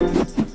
you.